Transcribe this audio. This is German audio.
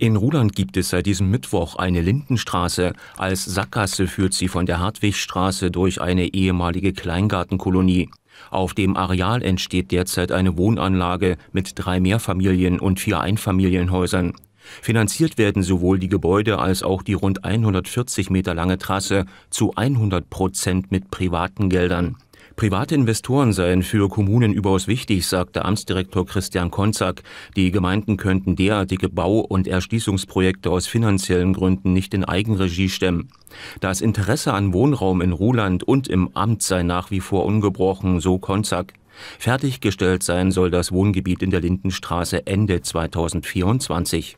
In Ruland gibt es seit diesem Mittwoch eine Lindenstraße. Als Sackgasse führt sie von der Hartwigstraße durch eine ehemalige Kleingartenkolonie. Auf dem Areal entsteht derzeit eine Wohnanlage mit drei Mehrfamilien- und vier Einfamilienhäusern. Finanziert werden sowohl die Gebäude als auch die rund 140 Meter lange Trasse zu 100 Prozent mit privaten Geldern. Private Investoren seien für Kommunen überaus wichtig, sagte Amtsdirektor Christian Konzak. Die Gemeinden könnten derartige Bau- und Erschließungsprojekte aus finanziellen Gründen nicht in Eigenregie stemmen. Das Interesse an Wohnraum in Ruland und im Amt sei nach wie vor ungebrochen, so Konzak. Fertiggestellt sein soll das Wohngebiet in der Lindenstraße Ende 2024.